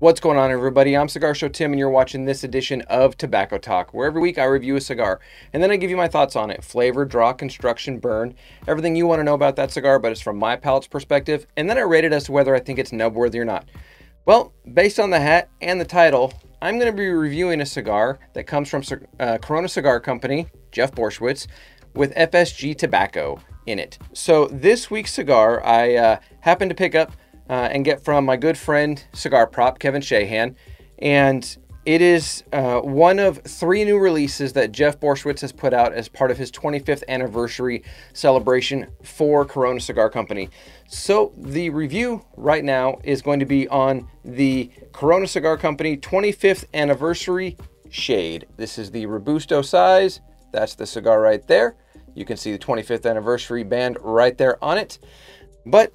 What's going on, everybody? I'm Cigar Show Tim, and you're watching this edition of Tobacco Talk, where every week I review a cigar and then I give you my thoughts on it flavor, draw, construction, burn, everything you want to know about that cigar, but it's from my palate's perspective, and then I rate it as to whether I think it's nub worthy or not. Well, based on the hat and the title, I'm going to be reviewing a cigar that comes from uh, Corona Cigar Company, Jeff Borysiewicz, with FSG tobacco in it. So this week's cigar I uh, happened to pick up uh, and get from my good friend Cigar Prop, Kevin Shahan. And it is uh, one of three new releases that Jeff Borysiewicz has put out as part of his 25th anniversary celebration for Corona Cigar Company. So the review right now is going to be on the Corona Cigar Company 25th anniversary shade. This is the Robusto size. That's the cigar right there. You can see the 25th anniversary band right there on it. But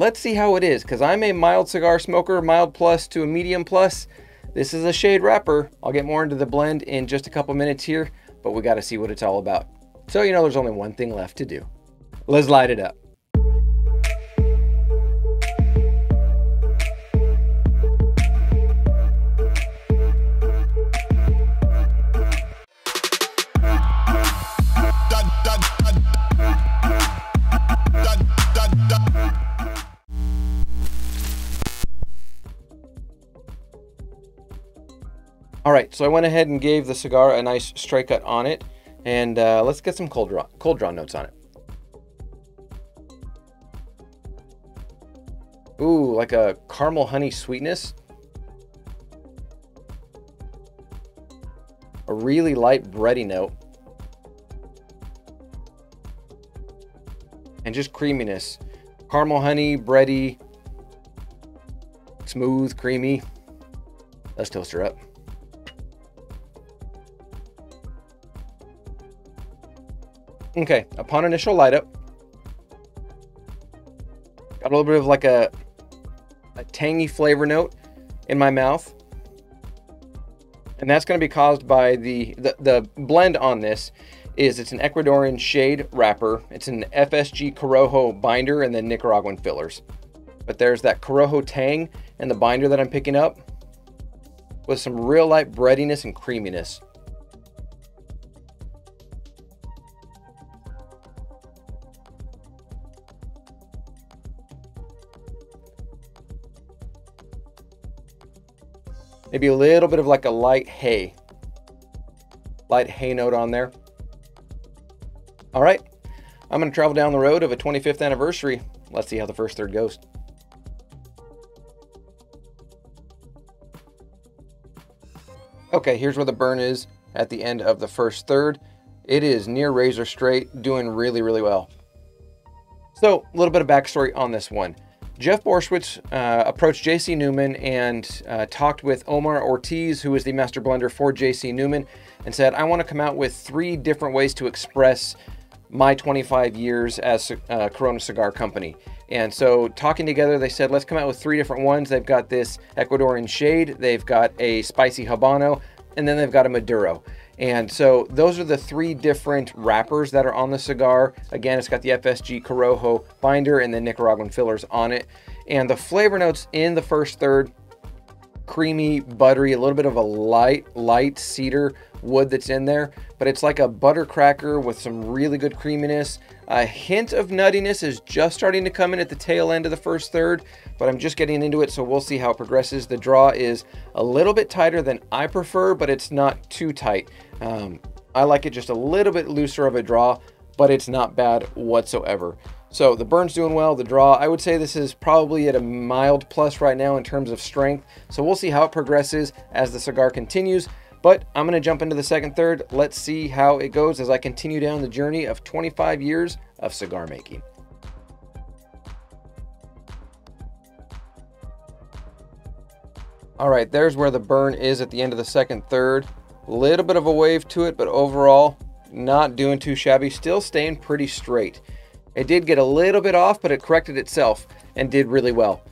Let's see how it is, because I'm a mild cigar smoker, mild plus to a medium plus. This is a shade wrapper. I'll get more into the blend in just a couple minutes here, but we got to see what it's all about. So you know there's only one thing left to do. Let's light it up. Right, so I went ahead and gave the cigar a nice straight cut on it, and uh, let's get some cold draw, cold draw notes on it. Ooh, like a caramel honey sweetness. A really light bready note. And just creaminess. Caramel honey, bready, smooth, creamy. Let's toast her up. Okay, upon initial light up, got a little bit of like a, a tangy flavor note in my mouth. And that's going to be caused by the, the, the blend on this is it's an Ecuadorian shade wrapper. It's an FSG Corojo binder and then Nicaraguan fillers. But there's that Corojo tang and the binder that I'm picking up with some real light breadiness and creaminess. Maybe a little bit of like a light hay. Light hay note on there. All right, I'm gonna travel down the road of a 25th anniversary. Let's see how the first third goes. Okay, here's where the burn is at the end of the first third. It is near razor straight, doing really, really well. So, a little bit of backstory on this one. Jeff Borysiewicz uh, approached JC Newman and uh, talked with Omar Ortiz, who is the master blender for JC Newman, and said, I want to come out with three different ways to express my 25 years as uh, Corona Cigar Company. And so, talking together, they said, let's come out with three different ones. They've got this Ecuadorian shade, they've got a spicy Habano, and then they've got a Maduro. And so those are the three different wrappers that are on the cigar. Again, it's got the FSG Corojo binder and the Nicaraguan fillers on it. And the flavor notes in the first third, creamy, buttery, a little bit of a light, light cedar wood that's in there, but it's like a butter cracker with some really good creaminess. A hint of nuttiness is just starting to come in at the tail end of the first third, but I'm just getting into it, so we'll see how it progresses. The draw is a little bit tighter than I prefer, but it's not too tight. Um, I like it just a little bit looser of a draw, but it's not bad whatsoever. So the burn's doing well, the draw, I would say this is probably at a mild plus right now in terms of strength. So we'll see how it progresses as the cigar continues. But I'm going to jump into the second third. Let's see how it goes as I continue down the journey of 25 years of cigar making. All right, there's where the burn is at the end of the second third. Little bit of a wave to it, but overall, not doing too shabby. Still staying pretty straight. It did get a little bit off, but it corrected itself and did really well.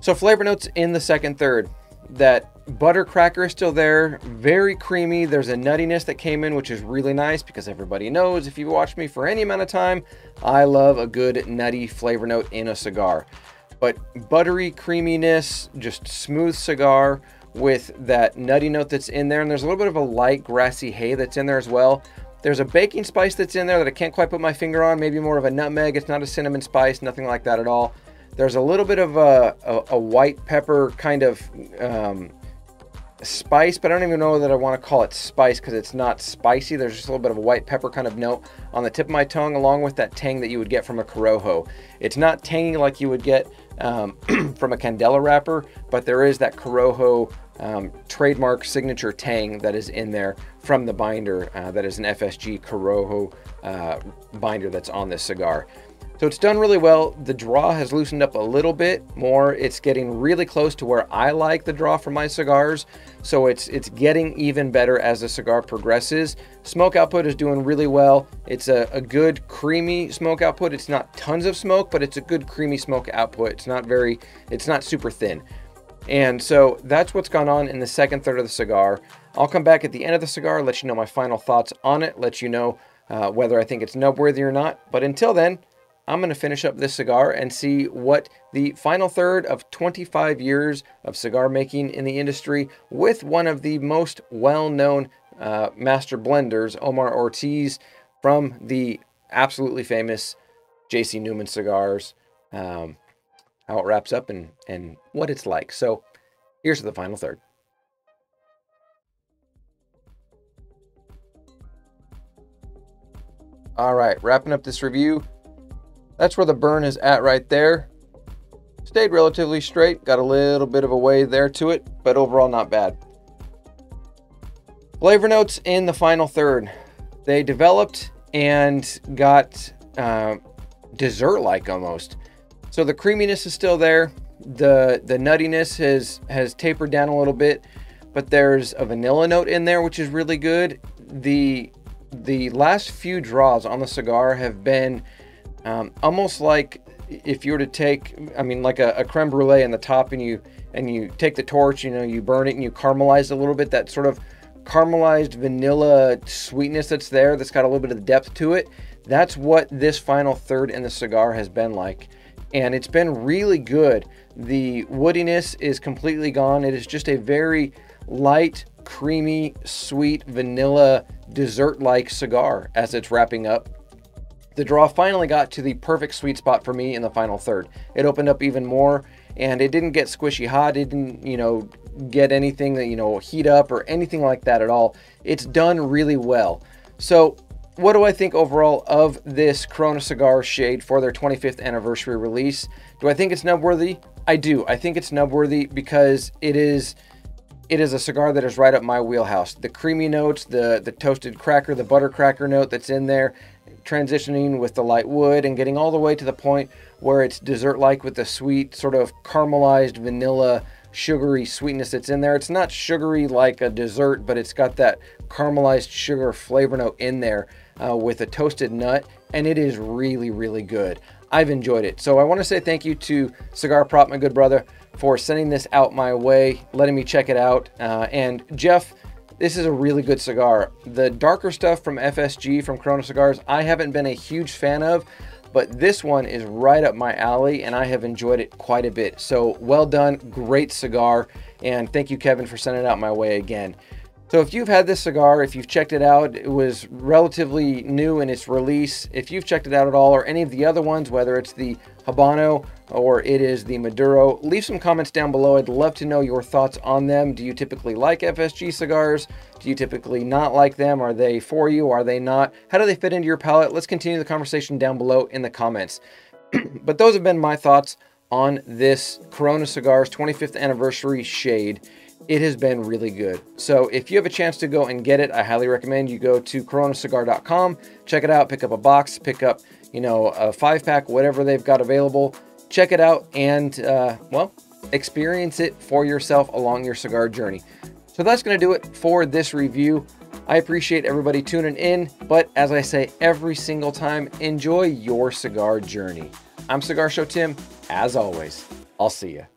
So flavor notes in the second third that butter cracker is still there, very creamy. There's a nuttiness that came in, which is really nice because everybody knows if you've watched me for any amount of time, I love a good nutty flavor note in a cigar. but buttery creaminess, just smooth cigar with that nutty note that's in there. And there's a little bit of a light grassy hay that's in there as well. There's a baking spice that's in there that I can't quite put my finger on, maybe more of a nutmeg. It's not a cinnamon spice, nothing like that at all. There's a little bit of a, a, a white pepper kind of um, spice, but I don't even know that I want to call it spice because it's not spicy. There's just a little bit of a white pepper kind of note on the tip of my tongue, along with that tang that you would get from a Corojo. It's not tangy like you would get um, from a Candela wrapper, but there is that Corojo um, trademark signature tang that is in there from the binder uh, that is an FSG Corojo uh, binder that's on this cigar. So it's done really well. The draw has loosened up a little bit more. It's getting really close to where I like the draw for my cigars. So it's it's getting even better as the cigar progresses. Smoke output is doing really well. It's a, a good creamy smoke output. It's not tons of smoke, but it's a good creamy smoke output. It's not very, it's not super thin. And so that's what's gone on in the second third of the cigar. I'll come back at the end of the cigar, let you know my final thoughts on it, let you know uh, whether I think it's nubworthy or not. But until then, I'm going to finish up this cigar and see what the final third of 25 years of cigar making in the industry with one of the most well-known uh, master blenders, Omar Ortiz, from the absolutely famous JC Newman cigars, um, how it wraps up and, and what it's like. So here's the final third. All right, wrapping up this review. That's where the burn is at right there. Stayed relatively straight, got a little bit of a way there to it, but overall not bad. Flavor notes in the final third. They developed and got uh, dessert-like almost. So the creaminess is still there. The the nuttiness has has tapered down a little bit, but there's a vanilla note in there, which is really good. The the last few draws on the cigar have been um, almost like if you were to take, I mean, like a, a creme brulee in the top, and you and you take the torch, you know, you burn it and you caramelize a little bit. That sort of caramelized vanilla sweetness that's there, that's got a little bit of depth to it. That's what this final third in the cigar has been like, and it's been really good. The woodiness is completely gone. It is just a very light, creamy, sweet vanilla dessert-like cigar as it's wrapping up the draw finally got to the perfect sweet spot for me in the final third. It opened up even more and it didn't get squishy hot. It didn't, you know, get anything that, you know, heat up or anything like that at all. It's done really well. So what do I think overall of this Corona Cigar shade for their 25th anniversary release? Do I think it's nubworthy? I do. I think it's nubworthy because it is it is a cigar that is right up my wheelhouse. The creamy notes, the the toasted cracker, the butter cracker note that's in there, transitioning with the light wood and getting all the way to the point where it's dessert-like with the sweet sort of caramelized vanilla sugary sweetness that's in there. It's not sugary like a dessert, but it's got that caramelized sugar flavor note in there uh, with a toasted nut, and it is really, really good. I've enjoyed it. So I want to say thank you to Cigar Prop, my good brother, for sending this out my way, letting me check it out. Uh, and Jeff, this is a really good cigar. The darker stuff from FSG, from Corona Cigars, I haven't been a huge fan of, but this one is right up my alley and I have enjoyed it quite a bit. So well done, great cigar, and thank you, Kevin, for sending it out my way again. So if you've had this cigar, if you've checked it out, it was relatively new in its release. If you've checked it out at all, or any of the other ones, whether it's the Habano or it is the Maduro. Leave some comments down below. I'd love to know your thoughts on them. Do you typically like FSG cigars? Do you typically not like them? Are they for you? Are they not? How do they fit into your palate? Let's continue the conversation down below in the comments. but those have been my thoughts on this Corona Cigars 25th anniversary shade. It has been really good. So if you have a chance to go and get it, I highly recommend you go to coronacigar.com, check it out, pick up a box, pick up you know, a five pack, whatever they've got available. Check it out and, uh, well, experience it for yourself along your cigar journey. So that's going to do it for this review. I appreciate everybody tuning in, but as I say every single time, enjoy your cigar journey. I'm Cigar Show Tim. As always, I'll see you.